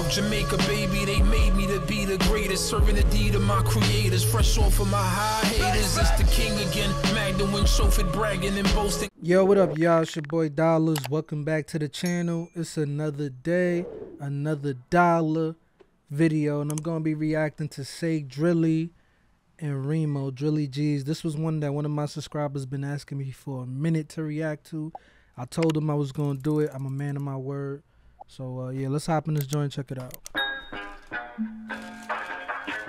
South Jamaica, baby. They made me to be the greatest. Serving the deed of my creators. Fresh off of my high haters. It's the king again. Magdalene, Shofit, bragging and boasting. Yo, what up, y'all? It's your boy Dollars. Welcome back to the channel. It's another day, another dollar video, and I'm gonna be reacting to Say Drilly and Reemo, Drilly G's. This was one that one of my subscribers been asking me for a minute to react to. I told him I was gonna do it. I'm a man of my word. So uh, yeah, let's hop in this joint. Check it out.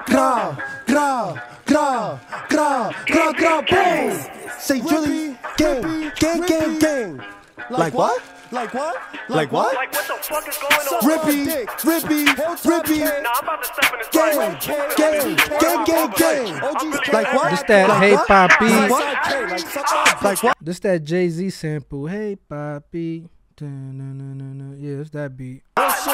Gra, gra, gra, gra, gra, gra, boom. Say Drilly, gang, gang, gang, gang. Like what? Like what? Like what? Like what the fuck is going on? Rippy, Rippy, Rippy, Nah, I'm about to step in this gang, fight. gang, gang, gang, gang. Like what? This that Like Hey what? Papi. Like what? Like what? This that Jay Z sample. Hey, Papi. Yeah, it's that beat.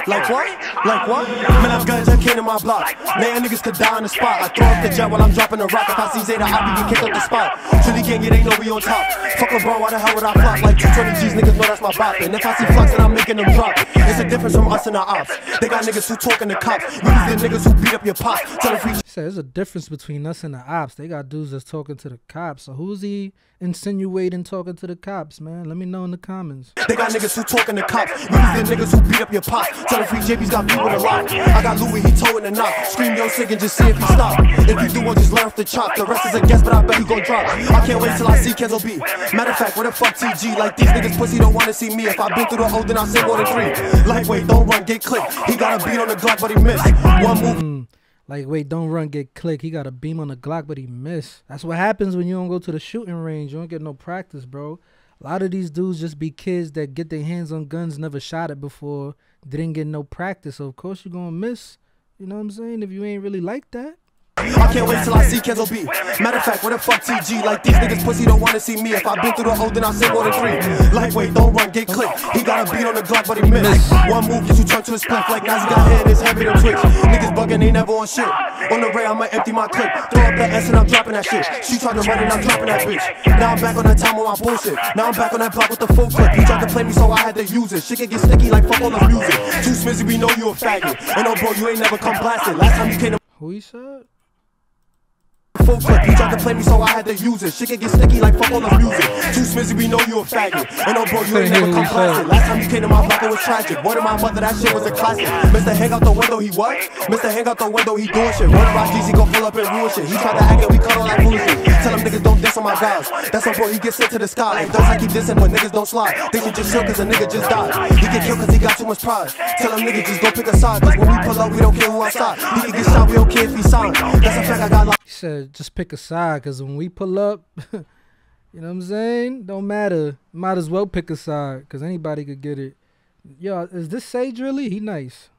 Like what? Like what? Man, I'm guns that came to my block. Man, niggas could die on the spot. I throw up the jet while I'm dropping the rock. If I see Zeta, I be get kicked up the spot. Trilly gang, yeah, they know we on top. Fuck LeBron, why the hell would I flop? Like 220 G's, niggas know that's my bop. And if I see flux, then I'm making them drop. It's a difference from us and our ops. They got niggas who talking to cops. We use the niggas who beat up your pop. Tell the free He said there's a difference between us and the ops. They got dudes that's talking to the cops. So who's he insinuating talking to the cops, man? Let me know in the comments. They got niggas who talking to cops. We use the niggas who beat up your pop. Tell the free JB's got people to lock. I got Louis, he towing the knock. Scream yo sick and just see if he stop. If you do one, just learn off the chop. The rest is a guess, but I bet he gon' drop. I can't wait till I see Kenzo B. Matter of fact, where the fuck TG? Like these niggas pussy don't wanna see me. If I been through the O, then I say more than three. Lightweight, don't run, get clipped. He got a beat on the Glock, but he missed. One move. Mm, like, wait, don't run, get click. He got a beam on the Glock, but he missed. That's what happens when you don't go to the shooting range. You don't get no practice, bro. A lot of these dudes just be kids that get their hands on guns, never shot it before, didn't get no practice. So, of course, you're to miss. You know what I'm saying? If you ain't really like that. I can't wait till I see Kenzo B. Matter of fact, where the fuck TG? Like these niggas pussy don't wanna see me. If I been through the O, then I say more than three. Lightweight, don't run, get clipped. He got a beat on the Glock, but he missed. One move gets you chunked to his spliff. Like Nazi got head, his heavy than Twix. Bugging, they never on shit. On the ray, I'ma empty my clip. Throw up that S and I'm dropping that shit. She tried to run and I'm dropping that bitch. Now I'm back on that time on my bullshit. Now I'm back on that block with the full clip. He tried to play me, so I had to use it. Shit can get sticky like fuck all the music. Too smizzy, we know you a faggot. And no bro, you ain't never come blasted. Last time you came to Who he said? Full clip. He tried to play me, so I had to use it. Shit can get sticky like fuck all the music. Too smizzy, we know you a faggot. And no bro, you ain't never come blasted. Last time you came to my block, it was tragic. Word of my mother, that shit was a classic. Mr. Hang out the window, he what? Mr. Hang out the window, he doing shit. My G's, he gon' pull up and ruin shit. He tried to act it, we cut on like foolishness. Tell them niggas don't diss on my guys. That's on bro, he gets sent to the sky. Like those I keep dissing, but niggas don't slide. They should just chill cause a nigga just died. He get killed cause he got too much pride. Tell them niggas just go pick a side. Cause when we pull up, we don't care who outside. He can get shot, we don't care if he signed. That's a fact I got. He said, just pick a side, because when we pull up, you know what I'm saying? Don't matter. Might as well pick a side, because anybody could get it. Yo, is this Say Drilly? He nice.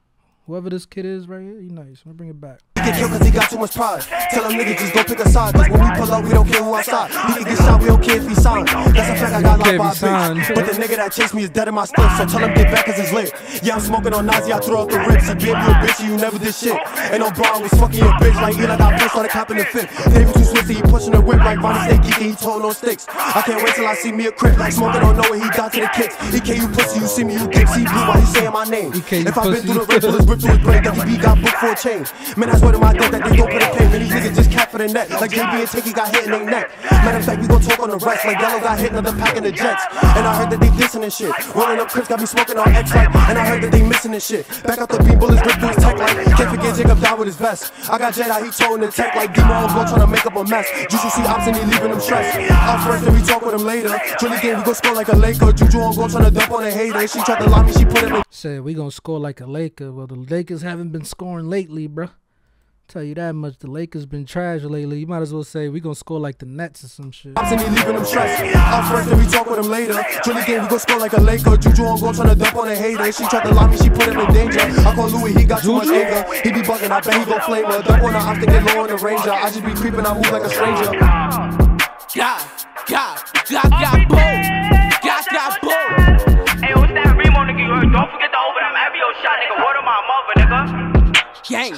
Whoever this kid is right here, he nice. I'm gonna bring it back. He get killed cause he got too much pride. Tell them niggas just go pick a side. Cause when we pull up, we don't care who outside. He can get shot, we don't care if he signed. That's a fact I got locked by a he bitch. But the nigga that chased me is dead in my stiff. So tell him get back cause it's lit. Yeah, I'm smoking on Nazi, I throw up the rips. I gave you a bitch and you never did shit. No bra, I was fucking your bitch. Like Eli got pissed on the cop in the fifth. David too swifty, he pushing the whip like Ronnie Snake geeky, he told no sticks. I can't wait till I see me a crip. Smoking on Noah, he died to the kicks. EK, you pussy, you see me, you get see blue while he saying my name. If I been through the red bullets, ripped through his brain, he got booked for a change. Man, that's what in my death that they don't put a pain. Man, these niggas just cap for the net. Like JB and Tinky got hit in their neck. Matter of fact, we gon' talk on the rest. Like Yellow got hit another pack in the Jets. And I heard that they dissing and shit. Rolling up Crips got me smoking on X like. And I heard that they missing and shit. Back out the beam, bullets ripped through his tech like. Can't forget Jacob died with his vest. I got Jedi, he towing the tech like Demo go trying to make up a mess. Juicy see ops and he leaving them stressed. Out first, then we talk with him later. Trilly game, we gon' score like a Laker. Juju on go trying to dump on a hater. She tried to lie me, she put him in. Said we gonna score like a Laker. Well, the Lakers haven't been scoring lately, bruh. Tell you that much. The Lakers been trash lately. You might as well say we gonna score like the Nets or some shit. I'm and he leaving them stressed. Out first, then we talk with them later. Trilly game, we gon' score like a Laker. Juju on go trying to dump on a hater. She tried to lie me, she put him in danger. I call Louis, he got too much anger. He be bugging, I bet he gon' flame her. Dump on her, I'm thinking low on the ranger. I just be creeping, I move like a stranger. God, God, God, God, Gang,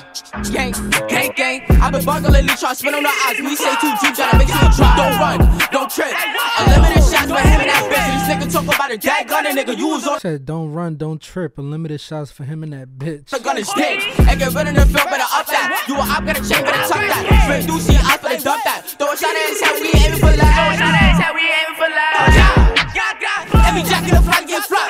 gang, gang, gang. I've been bugging lately, try to spin on the eyes. We say too deep, tryna make you drop. Don't run, don't trip. Unlimited shots, but him and that bitch. These niggas talk about a dead gunner, nigga. You was on Said don't run, don't trip. Unlimited shots for him and that bitch. the gun and sticks. And get rid of the film, better up that. You a op, got a chain, better tuck that. Straight through, see us, better dump that. Throw a shot at his head, we aiming for love. Throw a shot at his head, we aiming for love. Every jack in the front get flopped.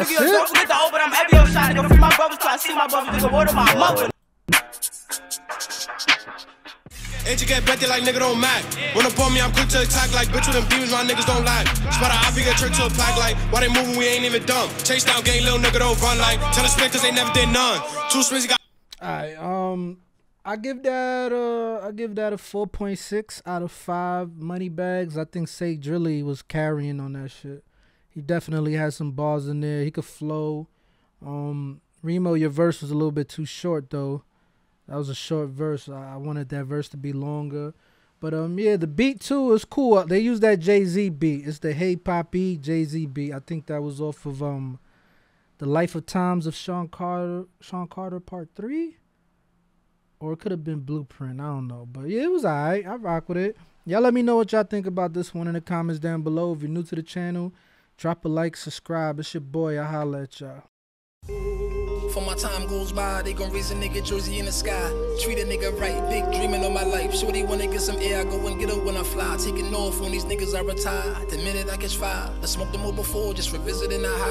Yo, be more That's nigga, it? don't forget to open them every other shot, nigga. Free my brothers, try to see my brothers, nigga. Word of my mother. Ain't you get betted like nigga don't matter. When upon me, I'm quick to attack like bitch with them demons, my niggas don't lie. Spot a IP get tricked to a pack like why they moving, we ain't even dumb. Chase down gang, little nigga don't run like tell us split cause they never did none. Two spins got Alright, um I give that uh I give that a four point six out of five money bags. I think Say Drilly was carrying on that shit. He definitely has some balls in there. He could flow. Um Reemo, your verse was a little bit too short though. That was a short verse. I, wanted that verse to be longer. But um yeah, the beat too is cool. They use that Jay Z beat. It's the Hey Papi Jay Z beat. I think that was off of um the Life of Times of Sean Carter Sean Carter Part Three or it could have been Blueprint. I don't know, but yeah, it was alright. I rock with it. Y'all let me know what y'all think about this one in the comments down below. If you're new to the channel, drop a like, subscribe. It's your boy. I holla at y'all. For my time goes by, they gon' raise a nigga jersey in the sky. Treat a nigga right, big dreaming on my life. Shorty wanna get some air, I go and get her when I fly. Taking off on these niggas I retire. The minute I catch fire, I smoked them all before, just revisiting the high.